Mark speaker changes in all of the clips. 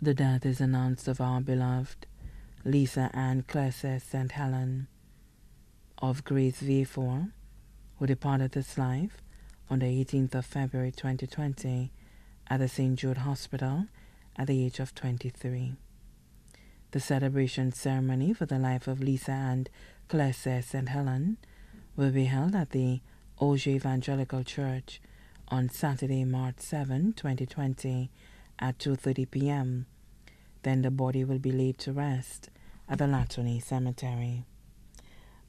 Speaker 1: The death is announced of our beloved Lisa Ann Clairsa St. Helene of Grace Vieux Fort, who departed this life on the 18th of February 2020 at the St. Jude Hospital at the age of 23. The celebration ceremony for the life of Lisa Ann Clairsa St. Helene will be held at the Augier Evangelical Church on Saturday, March 7, 2020 at 2.30 p.m. Then the body will be laid to rest at the Latony Cemetery.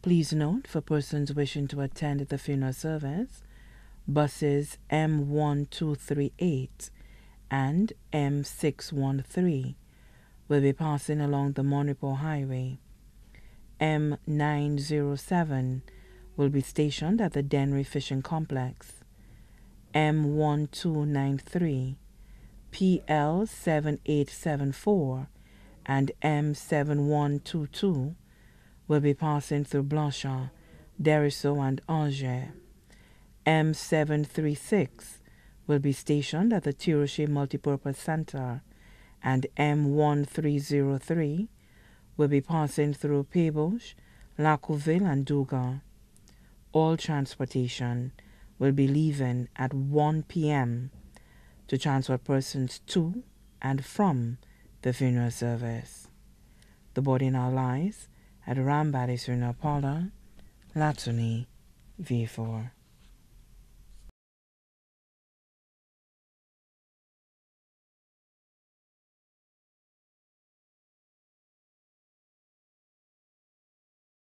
Speaker 1: Please note, for persons wishing to attend the funeral service, buses M1238 and M613 will be passing along the Monipo Highway. M907 will be stationed at the Dennery Fishing Complex. M1293 PL7874 and M7122 will be passing through Blanchard, Desruisseaux, and Angers. M736 will be stationed at the Ti Rocher Multipurpose Center, and M1303 will be passing through Pébauche, La Courville, and Dugard. All transportation will be leaving at 1 p.m to transport persons to and from the funeral service. The body now lies at Rambadi Funeral Parlor, Latony, Vieux Fort.